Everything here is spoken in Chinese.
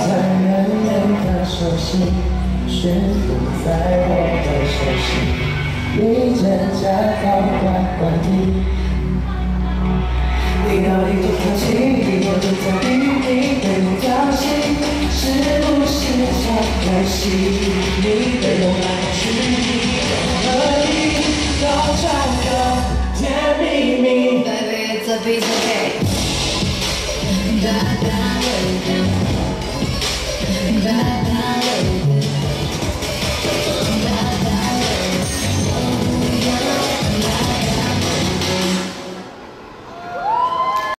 在人人的手心，悬浮在我的手心，你阵家高关关地。你到底多少情？你我多在拼命被你叫醒，是不是太开心？你被我拉去，何必高唱歌甜蜜蜜？Baby，it's a piece of cake。